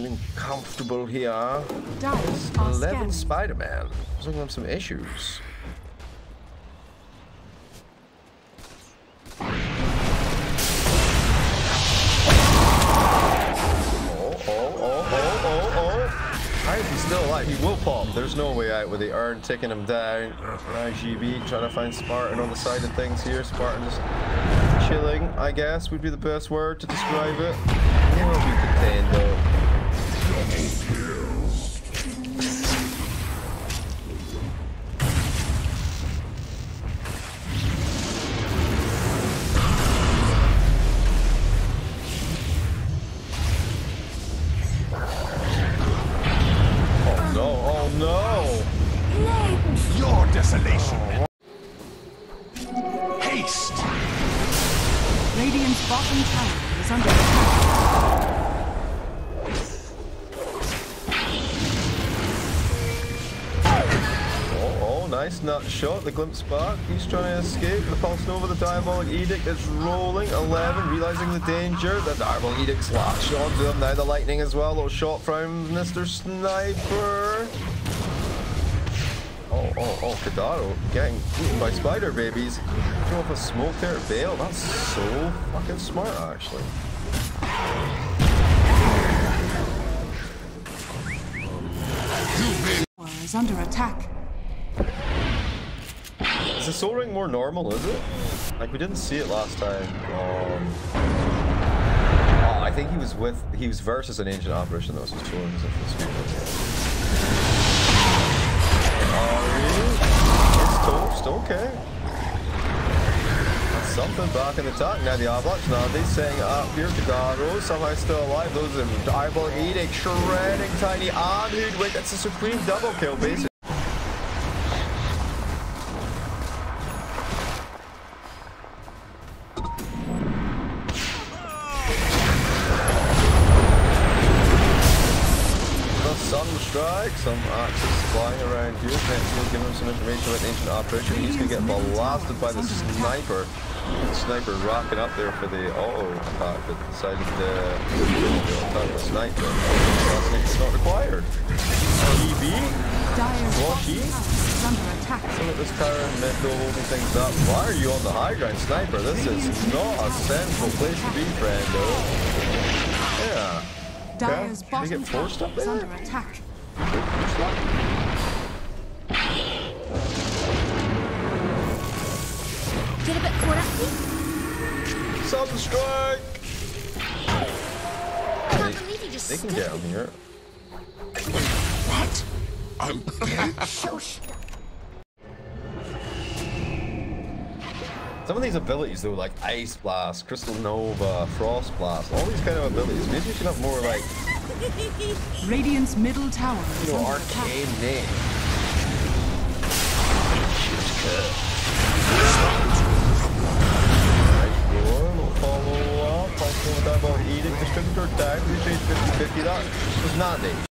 Feeling comfortable here. Are 11. Spider-Man. Looks like we have some issues. Oh, oh, oh, oh, oh, oh. How is he still alive? He will pop. There's no way out with the urn taking him down. IGB trying to find Spartan on the side of things here. Spartan just chilling, I guess, would be the best word to describe it. Desolation. Haste. Radiant's bottom tower is under attack. Oh, oh, nice nut shot. The glimpse spark. He's trying to escape. The pulse nova. The diabolic edict is rolling. 11, realizing the danger. The diabolic edict's latched onto him. Now the lightning as well. Little shot from Mr. Sniper. Oh, oh, oh, Kidaro getting eaten by spider babies. Throw off a smoke there at Bale. That's so fucking smart, actually. Is under attack. Is the soul ring more normal, is it? Like, we didn't see it last time. Um, oh, I think he was with, he was versus an ancient apparition that was just showing us okay. That's something back in the attack. Now the Avalanche, now they saying ah, up here. Kidaro oh, somehow still alive. Those are Diabolic Edict, shredding Tiny and Hoodwink. That's a supreme double kill, basically. Sunstrike, some axes flying around here. Potentially giving him some information about the ancient apparition. He's gonna get blasted by the sniper. The sniper rocking up there for the auto attack, but decided to attack the sniper. Assassination's not required. EB, Dire's Washi? bottom tower is under attack. some of this and Mendo holding things up. Why are you on the high ground, sniper? This is not a central place to be, friendo. Yeah. Dire's Did he bottom get forced up there? under attack. Get a bit caught up. Sunstrike! Can't believe you just They can stood get him here. What? I'm dead. Some of these abilities though, like Ice Blast, Crystal Nova, Frost Blast, all these kind of abilities, maybe you should have more like, Radiant's middle tower is you know, under attack. arcane roar, we'll follow up, with that about Edict, Disruptor, Dive, Retrade 50-50, that was not neat.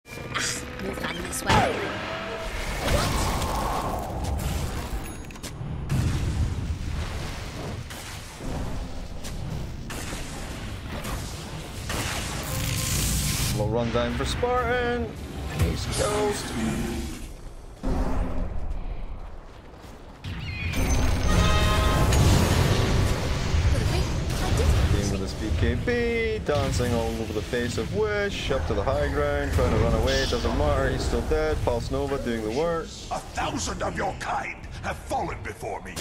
Run down for Spartan. With his BKB, dancing all over the face of Wish, up to the high ground, trying to run away, doesn't matter, he's still dead. Pulse Nova doing the work. A thousand of your kind have fallen before me.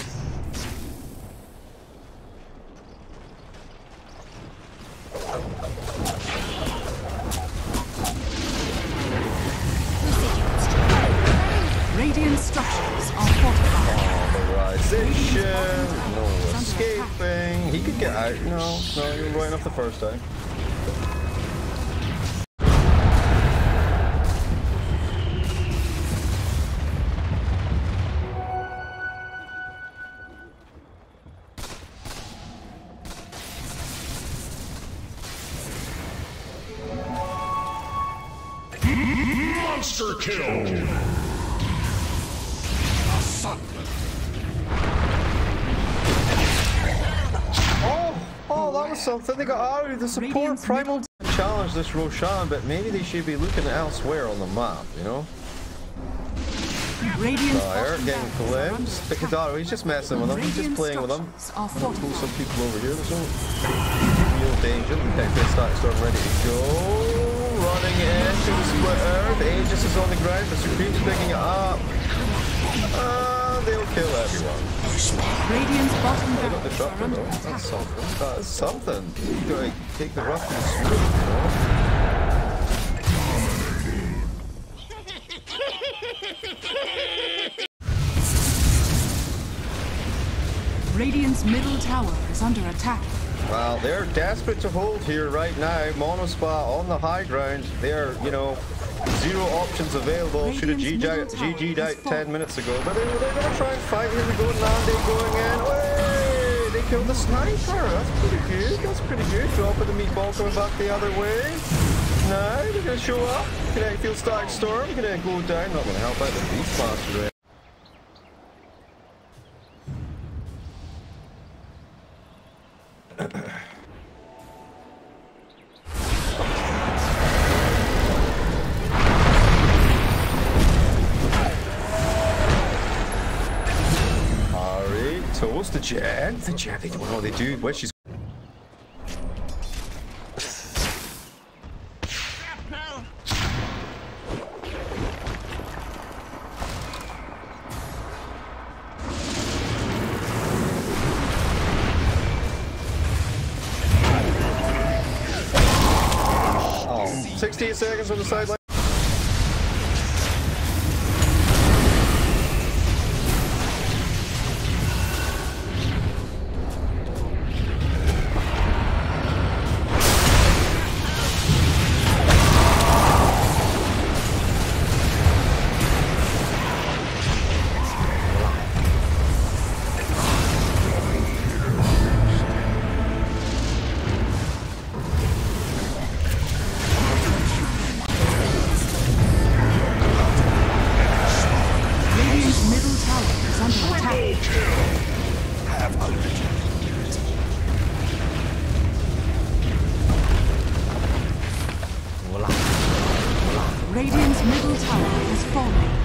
He could get out. No, no, you're right enough the first time. Monster kill. Oh, oh, something. They got of the support Radiant's primal challenge. this Roshan, but maybe they should be looking elsewhere on the map, you know? Radiant's Fire, oh, getting are under glimpsed. Picadaro, he's just messing with them. He's just playing with them. I'm gonna pull some people over here. There's no real danger. The Tempest starts storm ready to go. Running into the split earth. Aegis is on the ground, but Supream's picking it up. Radiant's bottom They got the shotgun. That's something. That's something. You gotta take the rough and smooth? Radiant's middle tower is under attack. Well, they're desperate to hold here right now. Monaspa on the high ground. They're, you know, zero options available. Should have GG'd out 10 minutes ago. But they, they're going to try and fight. Here we go. Nande going in. Way! They killed the sniper. That's pretty good. That's pretty good. Dropping the meatball coming back the other way. Now they're going to show up. Kinetic Field Static Storm. Going to go down. Not going to help out the Beastmaster. Eh? there. Toast the jet. The jet, they don't know what they do. Where she's. Oh, 68 seconds on the sideline. Radiant's middle tower is falling.